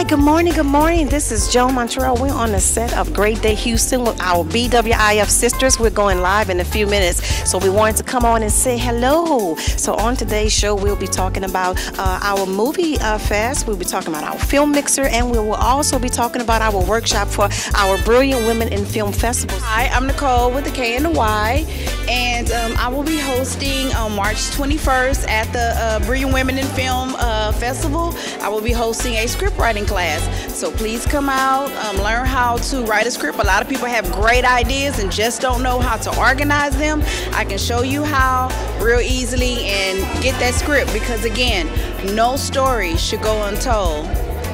right, good morning, good morning. This is Joan Montreuil. We're on the set of Great Day Houston with our BWIF sisters. We're going live in a few minutes, so we wanted to come on and say hello. So on today's show, we'll be talking about uh, our movie uh, fest. We'll be talking about our film mixer, and we will also be talking about our workshop for our Brilliant Women in Film Festival. Hi, I'm Nicole with the K and the Y, and um, I will be hosting on March 21st at the uh, Brilliant Women in Film uh, Festival. I will be hosting a script writing class. So please come out, um, learn how to write a script. A lot of people have great ideas and just don't know how to organize them. I can show you how real easily and get that script because, again, no story should go untold.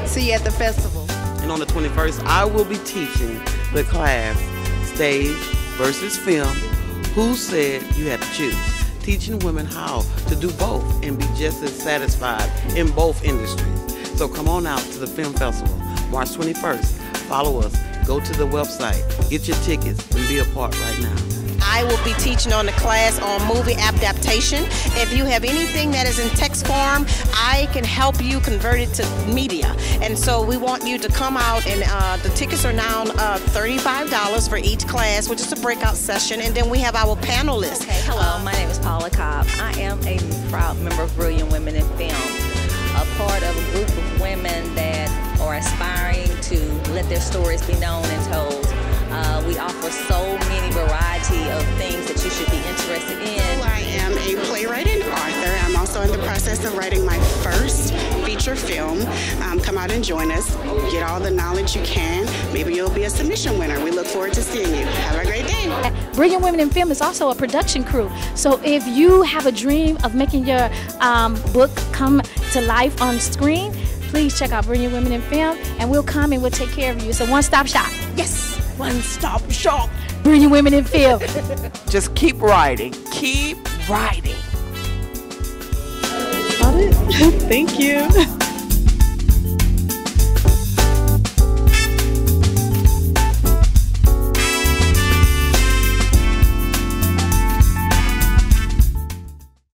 See you at the festival. And on the 21st, I will be teaching the class Stage versus Film. Who said you had to choose? Teaching women how to do both and be just as satisfied in both industries. So come on out to the film festival, March 21st. Follow us, go to the website, get your tickets, and be a part right now. I will be teaching on the class on movie adaptation. If you have anything that is in text form, I can help you convert it to media. And so we want you to come out, and uh, the tickets are now uh, $35 for each class, which is a breakout session. And then we have our panelists. Okay, hello, my name is Paula Cobb. I am a proud member of Brilliant Women in Film a part of a group of women that are aspiring to let their stories be known and told. Uh, we offer so many variety of things that you should be interested in. I am a playwright and author. I'm also in the process of writing my first feature film. Um, come out and join us. Get all the knowledge you can. Maybe you'll be a submission winner. We look forward to seeing you. Have a great day. Brilliant Women in Film is also a production crew. So if you have a dream of making your um, book come to life on screen, please check out Brilliant Women in Film and we'll come and we'll take care of you. It's a one stop shop. Yes, one stop shop. Brilliant Women in Film. Just keep writing. Keep writing. Thank you.